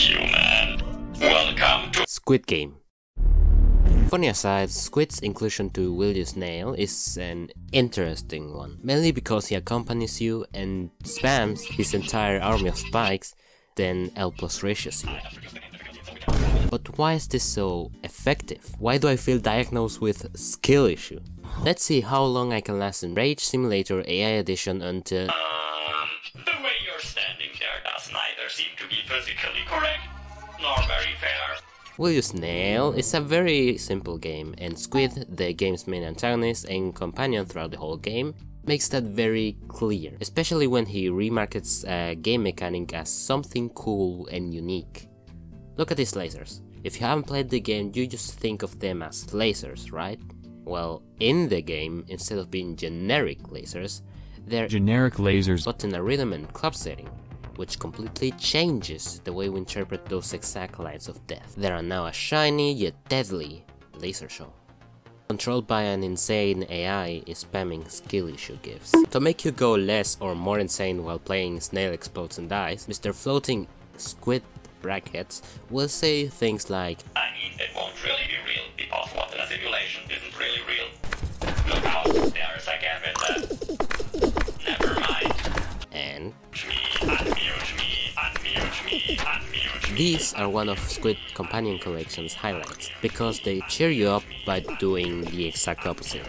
human. Welcome to Squid Game. Funny aside, Squid's inclusion to Will You Snail is an interesting one, mainly because he accompanies you and spams his entire army of spikes, then L plus ratios you. But why is this so effective? Why do I feel diagnosed with skill issue? Let's see how long I can last in Rage Simulator AI Edition until... Um, does neither seem to be physically correct nor very fair. Will You Snail It's a very simple game, and Squid, the game's main antagonist and companion throughout the whole game, makes that very clear, especially when he remarkets a game mechanic as something cool and unique. Look at these lasers. If you haven't played the game, you just think of them as lasers, right? Well, in the game, instead of being generic lasers, they're Generic lasers. but in a rhythm and club setting, which completely changes the way we interpret those exact lines of death. They are now a shiny yet deadly laser show. Controlled by an insane AI is spamming skill issue gifts. To make you go less or more insane while playing Snail Explodes and Dies, Mr. Floating Squid Brackets will say things like I mean, it won't really be real because what a simulation isn't really real. Look out, These are one of Squid Companion Collection's highlights, because they cheer you up by doing the exact opposite.